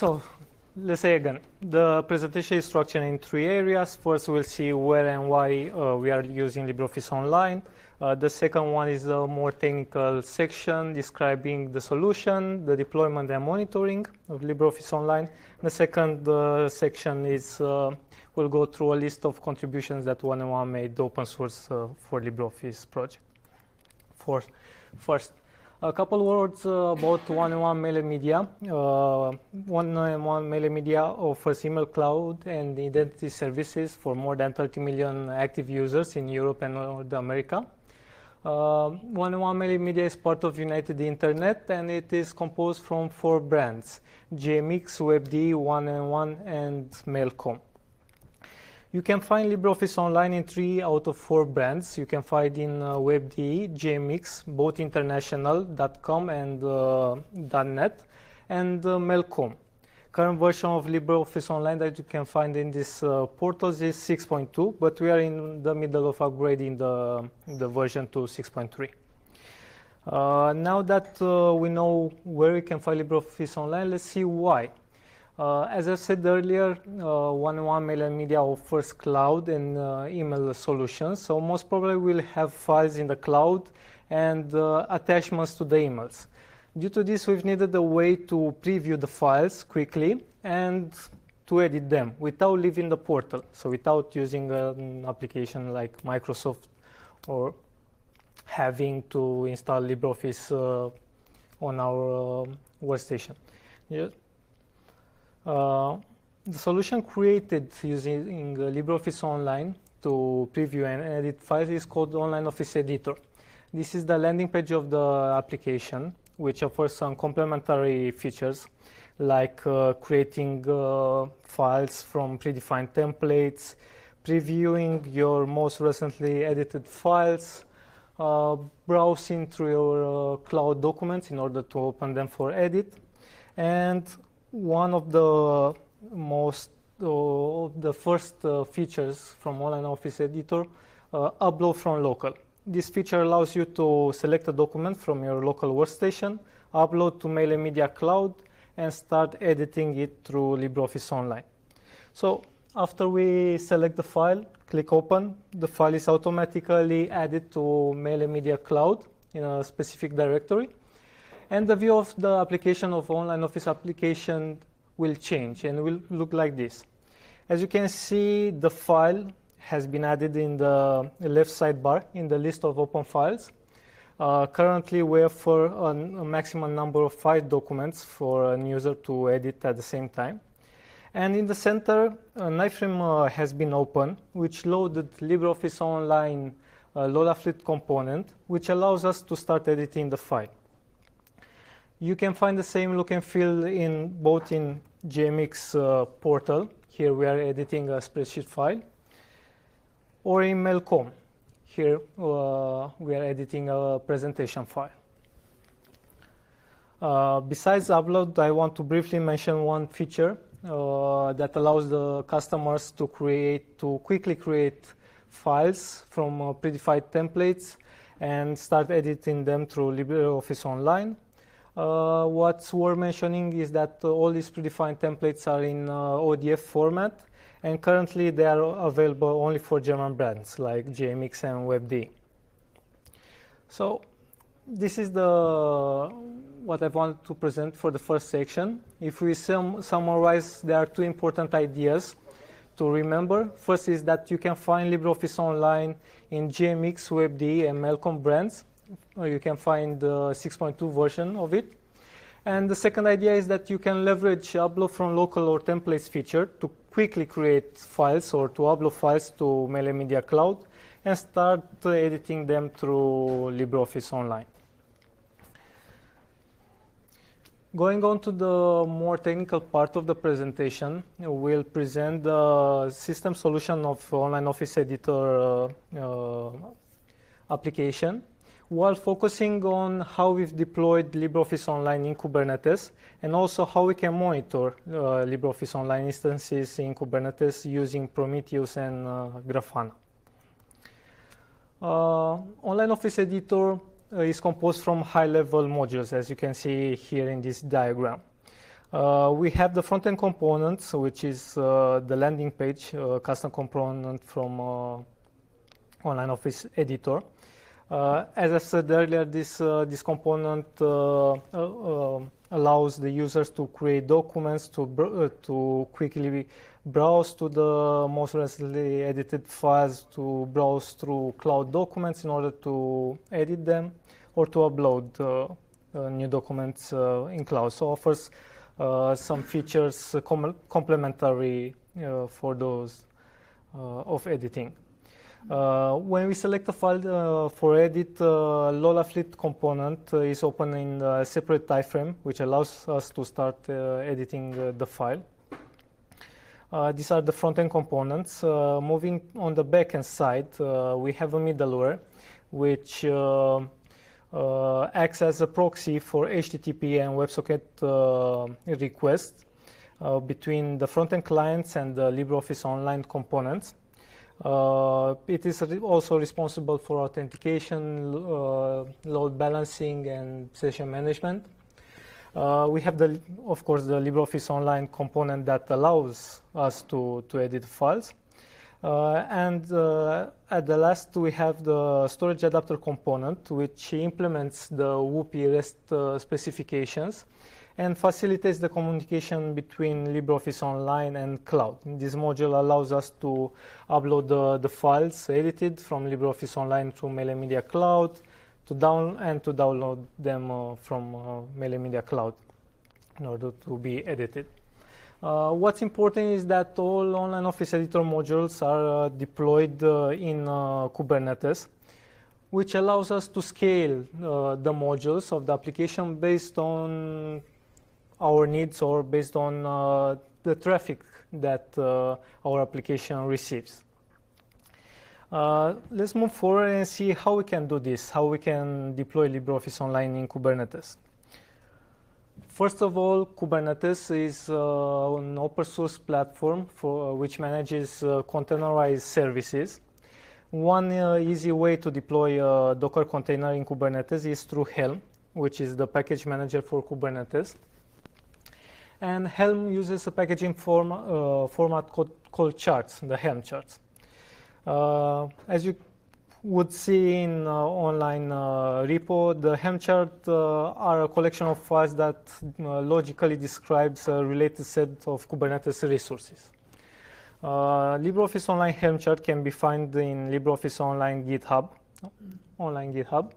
So let's say again, the presentation is structured in three areas. First, we'll see where and why uh, we are using LibreOffice Online. Uh, the second one is a more technical section describing the solution, the deployment and monitoring of LibreOffice Online. The second uh, section is uh, we'll go through a list of contributions that one and one made open source uh, for LibreOffice project. For first, a couple words uh, about one-on-one Mail Media. Uh, one-on-one Mail Media offers email cloud and identity services for more than 30 million active users in Europe and North America. Uh, one-on-one Mail Media is part of United Internet and it is composed from four brands, GMX, WebD, One-on-One, and mail.com. You can find LibreOffice Online in three out of four brands. You can find in uh, WebDE, GMX, both international.com and uh, .net, and uh, mail.com. Current version of LibreOffice Online that you can find in these uh, portals is 6.2, but we are in the middle of upgrading the, the version to 6.3. Uh, now that uh, we know where we can find LibreOffice Online, let's see why. Uh, as I said earlier, uh, One Mail and Media offers cloud and uh, email solutions. So most probably we'll have files in the cloud and attachments to the emails. Due to this, we've needed a way to preview the files quickly and to edit them without leaving the portal. So without using an application like Microsoft or having to install LibreOffice uh, on our uh, workstation. Yeah. Uh, the solution created using uh, LibreOffice Online to preview and edit files is called Online Office Editor. This is the landing page of the application, which offers some complementary features like uh, creating uh, files from predefined templates, previewing your most recently edited files, uh, browsing through your uh, cloud documents in order to open them for edit, and one of the most uh, the first uh, features from Online Office Editor, uh, upload from local. This feature allows you to select a document from your local workstation, upload to Mail and Media Cloud, and start editing it through LibreOffice Online. So after we select the file, click open, the file is automatically added to Mail and Media Cloud in a specific directory. And the view of the application of online office application will change and will look like this. As you can see, the file has been added in the left sidebar in the list of open files. Uh, currently, we offer a, a maximum number of five documents for a user to edit at the same time. And in the center, an iframe uh, has been opened, which loaded LibreOffice Online uh, Loleaflet component, which allows us to start editing the file. You can find the same look and feel in both in GMX uh, portal. Here we are editing a spreadsheet file. Or in mail.com. Here uh, we are editing a presentation file. Uh, besides upload, I want to briefly mention one feature uh, that allows the customers to create, to quickly create files from uh, predefined templates and start editing them through LibreOffice Online. Uh, what's worth mentioning is that uh, all these predefined templates are in uh, ODF format, and currently they are available only for German brands like GMX and WebD. So this is the what I wanted to present for the first section. If we sum, summarize, there are two important ideas to remember. First is that you can find LibreOffice Online in GMX, WebD, and mail.com brands you can find the 6.2 version of it. And the second idea is that you can leverage upload from local or templates feature to quickly create files or to upload files to Mail Media Cloud and start editing them through LibreOffice Online. Going on to the more technical part of the presentation, we'll present the system solution of Online Office Editor uh, uh, application while focusing on how we've deployed LibreOffice Online in Kubernetes and also how we can monitor uh, LibreOffice Online instances in Kubernetes using Prometheus and uh, Grafana. Uh, Online Office Editor uh, is composed from high-level modules, as you can see here in this diagram. Uh, we have the front-end components, which is uh, the landing page, custom component from Online Office Editor. Uh, as I said earlier, this, uh, this component allows the users to create documents, to, to quickly browse to the most recently edited files, to browse through cloud documents in order to edit them, or to upload new documents in cloud. So offers uh, some features uh, com complementary uh, for those of editing. When we select a file for edit, Loleaflet component is open in a separate iframe, which allows us to start editing the file. Uh, these are the front-end components. Uh, moving on the back-end side, uh, we have a middleware, which uh, acts as a proxy for HTTP and WebSocket uh, requests uh, between the front-end clients and the LibreOffice Online components. Uh, it is also responsible for authentication, uh, load balancing, and session management. Uh, we have, the, of course, the LibreOffice Online component that allows us to, to edit files. Uh, and uh, at the last, we have the storage adapter component, which implements the WOPI REST uh, specifications and facilitates the communication between LibreOffice Online and cloud. This module allows us to upload the, the files edited from LibreOffice Online to Mail Media Cloud to down and to download them uh, from uh, Media Cloud in order to be edited. Uh, what's important is that all online office editor modules are uh, deployed uh, in uh, Kubernetes, which allows us to scale uh, the modules of the application based on our needs or based on uh, the traffic that our application receives. let's move forward and see how we can do this, how we can deploy LibreOffice Online in Kubernetes. First of all, Kubernetes is uh, an open source platform for, uh, which manages uh, containerized services. One uh, easy way to deploy a Docker container in Kubernetes is through Helm, which is the package manager for Kubernetes. And Helm uses a packaging form, uh, format called, called, charts, the Helm charts. Uh, as you would see in uh, online uh, repo, the Helm chart uh, are a collection of files that logically describes a related set of Kubernetes resources. Uh, LibreOffice Online Helm chart can be found in LibreOffice Online GitHub, online GitHub,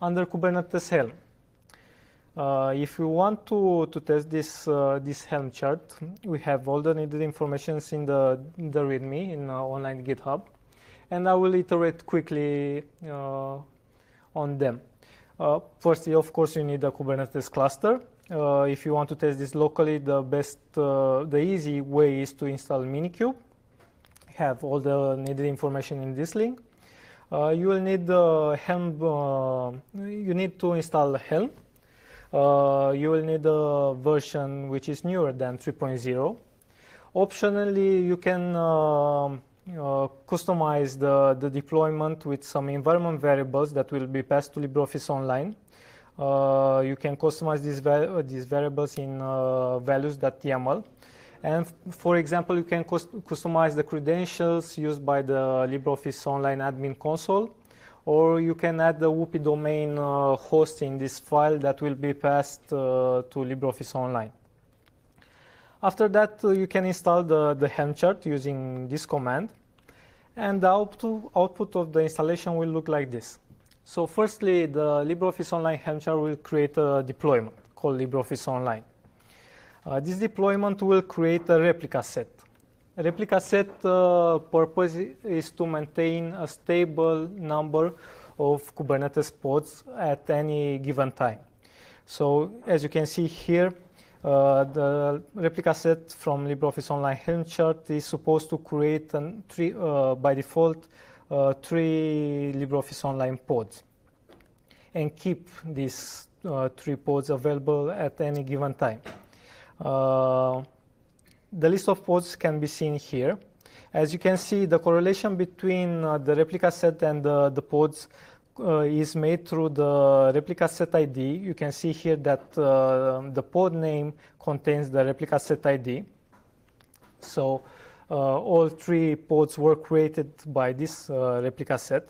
under Kubernetes Helm. Uh, if we want to, to test this, uh, this Helm chart, we have all the needed information in the, in the README in online GitHub and I will iterate quickly uh, on them. Uh, firstly, of course, you need a Kubernetes cluster. Uh, if you want to test this locally, the best, the easy way is to install Minikube. Have all the needed information in this link. Uh, you will need Helm, uh, you need to install Helm. Uh, you will need a version which is newer than 3.0. Optionally, you can um, uh, customize the, the deployment with some environment variables that will be passed to LibreOffice Online. Uh, you can customize these, va these variables in uh, values.yaml. And for example, you can customize the credentials used by the LibreOffice Online admin console, or you can add the WOPI domain uh, host in this file that will be passed uh, to LibreOffice Online. After that, uh, you can install the, the Helm chart using this command. And the output, output of the installation will look like this. So firstly, the LibreOffice Online Helm chart will create a deployment called LibreOffice Online. Uh, this deployment will create a replica set. Replica set uh, purpose is to maintain a stable number of Kubernetes pods at any given time. So as you can see here, uh, the replica set from LibreOffice Online Helm chart is supposed to create an three, uh, by default uh, three LibreOffice Online pods and keep these uh, three pods available at any given time. Uh, the list of pods can be seen here. As you can see, the correlation between the replica set and the, the pods uh, is made through the replica set ID. You can see here that uh, the pod name contains the replica set ID. So uh, all three pods were created by this uh, replica set.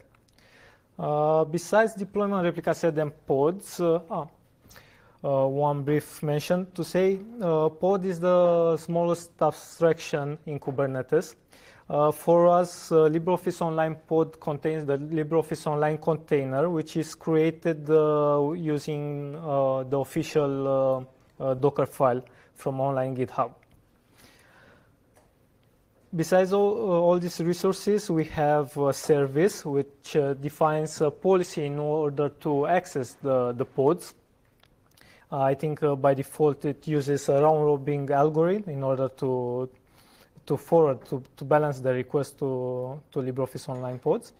Uh, besides deployment replica set and pods, ah, one brief mention to say pod is the smallest abstraction in Kubernetes. Uh, for us, uh, LibreOffice Online Pod contains the LibreOffice Online container, which is created uh, using uh, the official uh, uh, Docker file from online GitHub. Besides all, all these resources, we have a service which defines a policy in order to access the, the pods. I think by default it uses a round robin algorithm in order to, to forward, to, to balance the request to, to LibreOffice Online pods.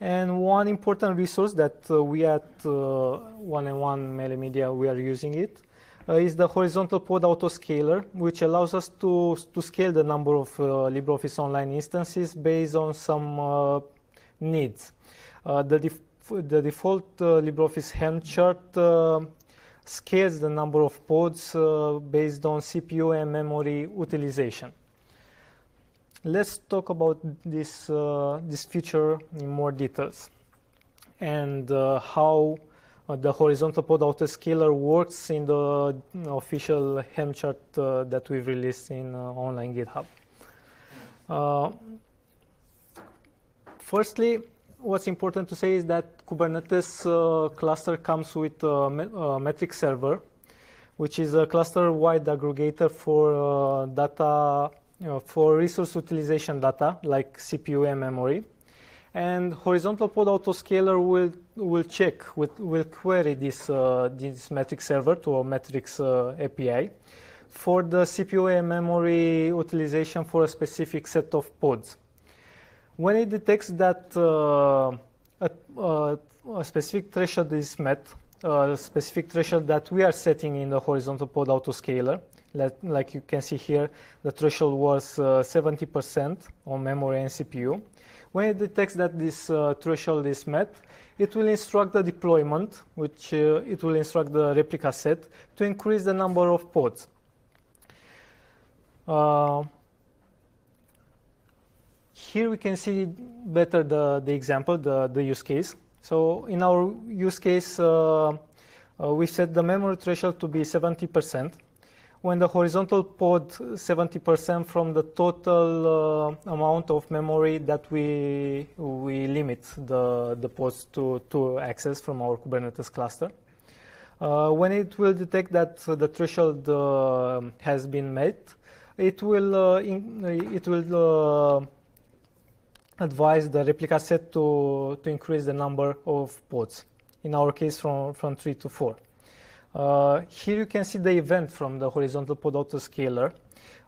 And one important resource that uh, we at uh, One and One Media, we are using it, uh, is the horizontal pod autoscaler, which allows us to, to scale the number of uh, LibreOffice Online instances based on some uh, needs. Uh, the, def the default LibreOffice Helm chart scales the number of pods based on CPU and memory utilization let's talk about this, uh, this feature in more details and uh, how uh, the horizontal pod autoscaler works in the official Helm chart uh, that we've released in uh, online GitHub. Uh, firstly, what's important to say is that Kubernetes cluster comes with a, a metric server, which is a cluster-wide aggregator for data you know, for resource utilization data like CPU and memory. And horizontal pod autoscaler will will check will, will query this uh, this metric server to a metrics uh, API for the CPU and memory utilization for a specific set of pods. When it detects that uh, a, uh, a, specific threshold is met, uh, a specific threshold that we are setting in the horizontal pod autoscaler, like you can see here, the threshold was 70% uh, on memory and CPU. When it detects that this threshold is met, it will instruct the deployment, which uh, it will instruct the replica set to increase the number of pods. Uh, here we can see better the, the example, the, the use case. So in our use case, uh, uh, we set the memory threshold to be 70% when the horizontal pod 70% from the total uh, amount of memory that we we limit the the pods to to access from our Kubernetes cluster. Uh, when it will detect that the threshold uh, has been met, it will uh, in, it will advise the replica set to to increase the number of pods. In our case, from from three to four. Uh, here you can see the event from the horizontal pod autoscaler,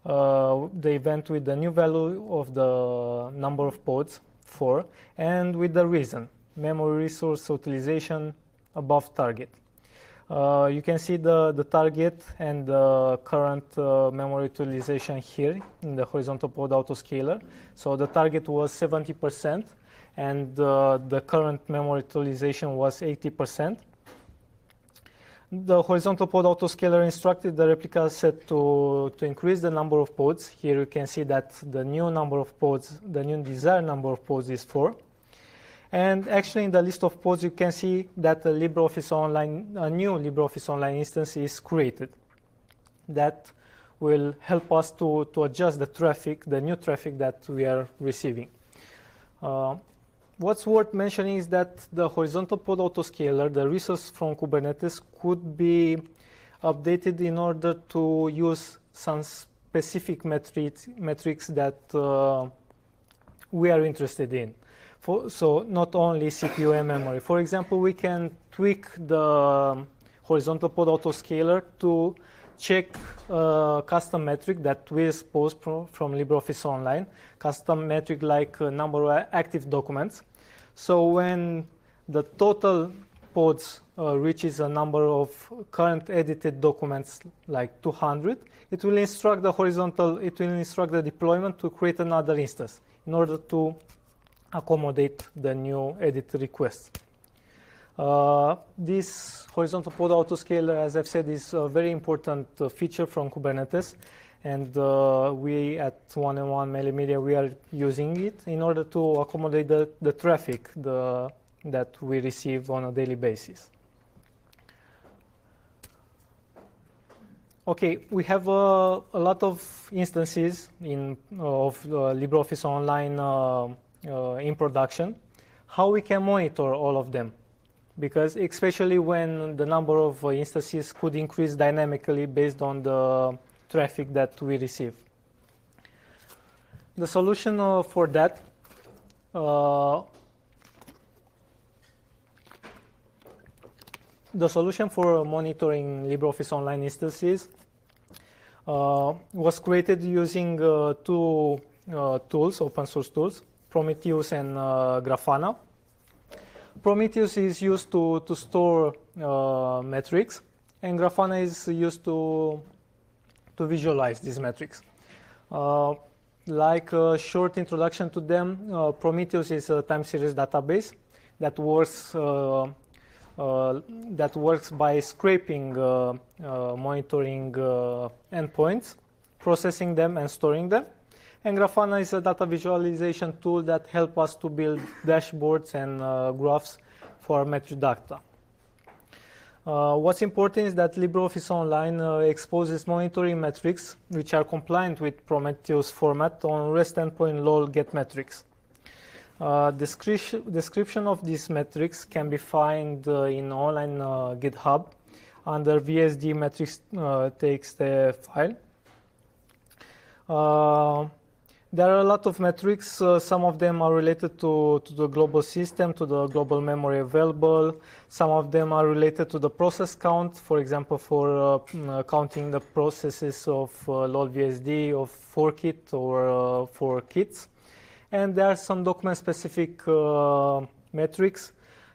uh, the event with the new value of the number of pods, 4, and with the reason, memory resource utilization above target. Uh, you can see the, the target and the current uh, memory utilization here in the horizontal pod autoscaler. So the target was 70% and uh, the current memory utilization was 80% the horizontal pod autoscaler instructed the replica set to, to increase the number of pods. Here you can see that the new number of pods, the new desired number of pods is 4. And actually in the list of pods, you can see that the LibreOffice Online, a new LibreOffice Online instance is created. That will help us to, to adjust the traffic, the new traffic that we are receiving. Uh, what's worth mentioning is that the horizontal pod autoscaler, the resource from Kubernetes, could be updated in order to use some specific metrics, metrics that uh, we are interested in. For, so not only CPU and memory. For example, we can tweak the horizontal pod autoscaler to check a custom metric that we expose from, from LibreOffice Online, custom metric like uh, number of active documents. So when the total pods uh, reaches a number of current edited documents like 200, it will instruct the horizontal, it will instruct the deployment to create another instance in order to accommodate the new edit requests. Uh, this horizontal pod autoscaler, as I've said, is a very important uh, feature from Kubernetes. And uh, we at One and One Media, we are using it in order to accommodate the, the traffic the, that we receive on a daily basis. Okay, we have uh, a lot of instances in, of uh, LibreOffice Online uh, uh, in production. How we can monitor all of them? because especially when the number of uh, instances could increase dynamically based on the traffic that we receive. The solution uh, for that uh, the solution for monitoring LibreOffice Online instances uh, was created using uh, two uh, tools, open source tools, Prometheus and Grafana. Prometheus is used to, to store uh, metrics, and Grafana is used to, to visualize these metrics. Uh, like a short introduction to them, uh, Prometheus is a time series database that works uh, uh, that works by scraping uh, monitoring endpoints, processing them, and storing them. And Grafana is a data visualization tool that helps us to build dashboards and uh, graphs for metric data. Uh, what's important is that LibreOffice Online uh, exposes monitoring metrics which are compliant with Prometheus format on REST endpoint lol get metrics. Uh, description, description of these metrics can be found uh, in online uh, GitHub under VSD metrics the file. There are a lot of metrics. Uh, some of them are related to, to the global system, to the global memory available. Some of them are related to the process count, for example, for uh, uh counting the processes of uh, LOL-VSD, of ForKit, or uh, for kits. And there are some document-specific uh, metrics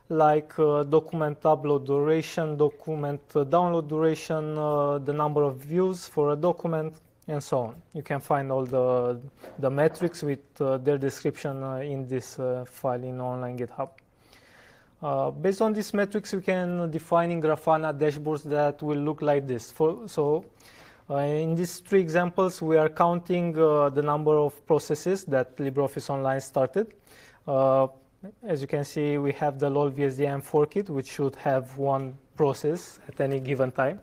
like document upload duration, document download duration, the number of views for a document, and so on. You can find all the, the metrics with uh, their description uh, in this uh, file in online GitHub. Uh, based on these metrics, we can define in Grafana dashboards that will look like this. For, so uh, in these three examples, we are counting uh, the number of processes that LibreOffice Online started. as you can see, we have the LOL VSDM ForKit, which should have one process at any given time.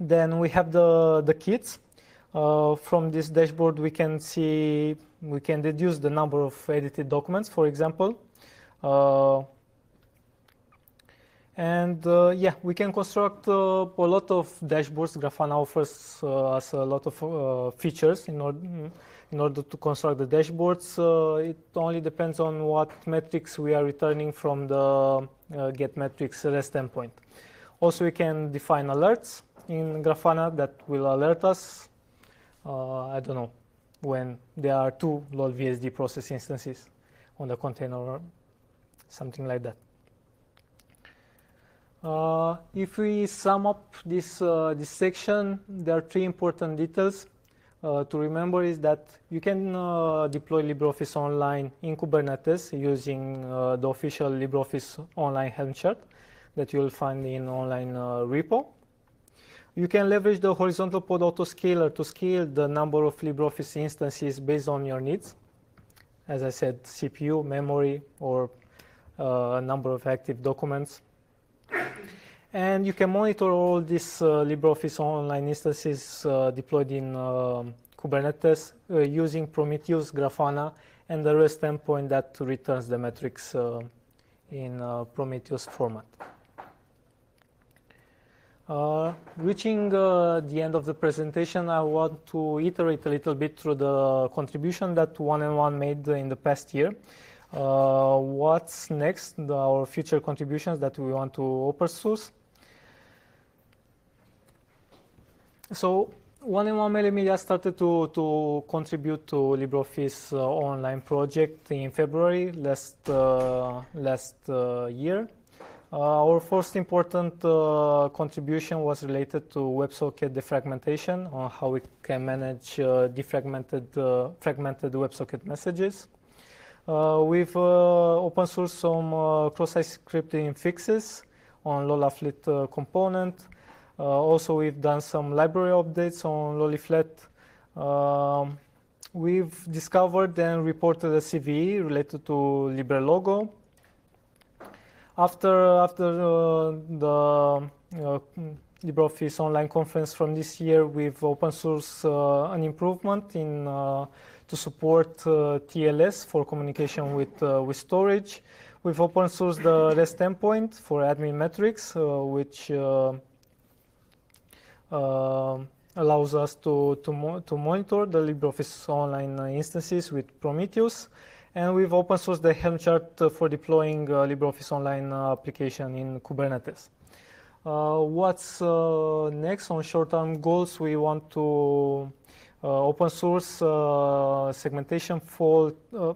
Then we have the, the kits. Uh, from this dashboard, we can see, we can deduce the number of edited documents, for example. Uh, and uh, yeah, we can construct uh, a lot of dashboards. Grafana offers uh, us a lot of uh, features in order, in order to construct the dashboards. it only depends on what metrics we are returning from the get metrics REST endpoint. Also, we can define alerts in Grafana that will alert us, uh, I don't know, when there are two LOL-VSD process instances on the container or something like that. Uh, if we sum up this, uh, this section, there are three important details uh, to remember is that you can uh, deploy LibreOffice Online in Kubernetes using uh, the official LibreOffice Online Helm chart that you'll find in online repo. You can leverage the horizontal pod autoscaler to scale the number of LibreOffice instances based on your needs. As I said, CPU, memory, or uh, a number of active documents. And you can monitor all these uh, LibreOffice online instances uh, deployed in uh, Kubernetes uh, using Prometheus, Grafana, and the REST endpoint that returns the metrics uh, in Prometheus format. Uh, reaching uh, the end of the presentation, I want to iterate a little bit through the contribution that One and One made in the past year. Uh, what's next, our future contributions that we want to open source. So One and One Media started to, to contribute to LibreOffice uh, online project in February last, uh, last year. Uh, our first important uh, contribution was related to WebSocket defragmentation on how we can manage uh, defragmented fragmented WebSocket messages. we've open sourced some cross-site scripting fixes on Loleaflet component. also, we've done some library updates on Loleaflet. Um, we've discovered and reported a CVE related to LibreLogo. After, after uh, the uh, LibreOffice online conference from this year, we've open source uh, an improvement in uh, to support uh, TLS for communication with, uh, with storage. We've open sourced the REST endpoint for admin metrics, which allows us to, to, mo to monitor the LibreOffice online instances with Prometheus. And we've open sourced the Helm chart for deploying uh, LibreOffice Online application in Kubernetes. Uh, what's uh, next on short-term goals? We want to uh, open source uh, segmentation fault uh,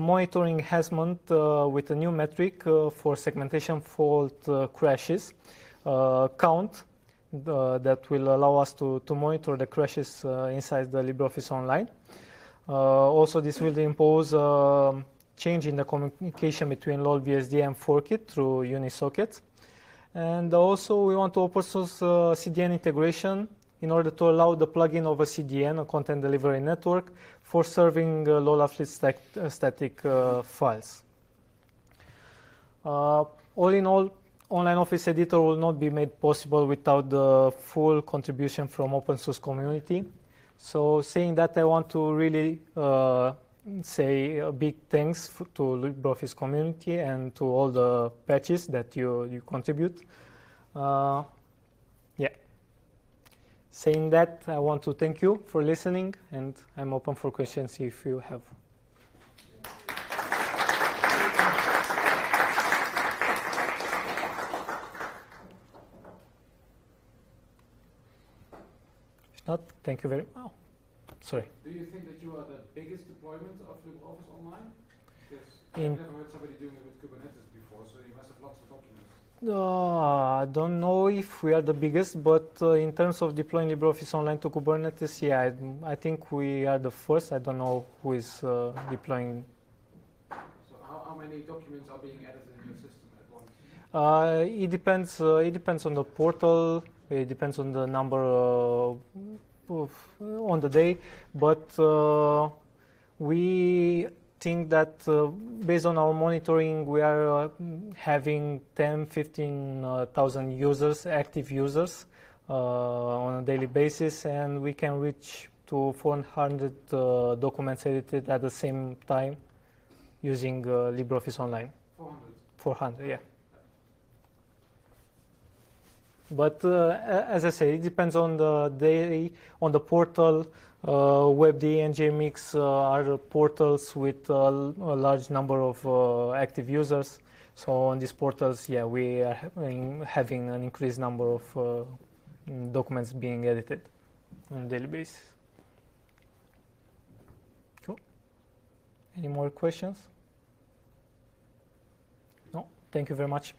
monitoring enhancement with a new metric for segmentation fault crashes count uh, that will allow us to, to monitor the crashes uh, inside the LibreOffice Online. Uh, also, this will impose a change in the communication between LOLBSD and Forkit through Unix sockets. And also, we want to open source CDN integration in order to allow the plugin of a CDN, a content delivery network, for serving uh, stat uh, static uh, files. all in all, online office editor will not be made possible without the full contribution from open source community. So saying that, I want to really uh, say a big thanks to LibreOffice community and to all the patches that you, you contribute. Uh, yeah. Saying that, I want to thank you for listening and I'm open for questions if you have. Not, thank you very much. Oh, sorry. Do you think that you are the biggest deployment of LibreOffice Online? Because In, I've never heard somebody doing it with Kubernetes before, so you must have lots of documents. Uh, I don't know if we are the biggest, but uh, in terms of deploying LibreOffice Online to Kubernetes, yeah, I, I, think we are the first. I don't know who is uh, deploying. So how, how, many documents are being edited in your system at once? Uh, it depends. Uh, it depends on the portal. It depends on the number of, on the day, but uh, we think that uh, based on our monitoring, we are uh, having 10, 15,000 users, active users uh, on a daily basis, and we can reach to 400 uh, documents edited at the same time using LibreOffice Online. 400? 400, yeah. But uh, as I say, it depends on the day, on the portal. Uh, WebD and GMX uh, are portals with a large number of active users. So on these portals, yeah, we are having, an increased number of documents being edited on a daily basis. Cool. Any more questions? No. Thank you very much.